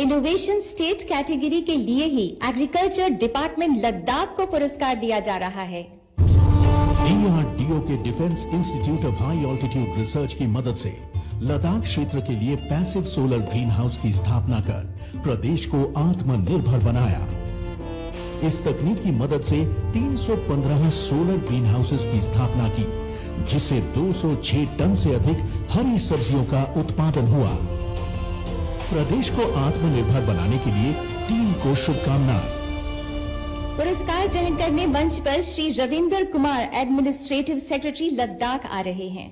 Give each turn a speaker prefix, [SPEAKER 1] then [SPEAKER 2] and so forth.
[SPEAKER 1] Innovation state category के लिए ही agriculture department Ladakh को पुरस्कार दिया जा रहा है।
[SPEAKER 2] डीआरडीओ के defence institute of high altitude research की मदद से लद्दाख क्षेत्र के लिए पैसिव सोलर ग्रीन हाउस की स्थापना कर प्रदेश को आत्मनिर्भर बनाया। इस तकनीक की मदद से 315 सोलर ग्रीन हाउसेस की स्थापना की, जिससे 206 टन से अधिक हरी सब्जियों का उत्पादन हुआ। प्रदेश को आत्मनिर्भर बनाने के लिए टीम को शुभकामना।
[SPEAKER 1] पुरस्कार ग्रहण करने मंच पर श्री रविंदर कुमार, एडमिनिस्ट्रेटिव सेक्रेटरी लद्दाख आ रहे हैं।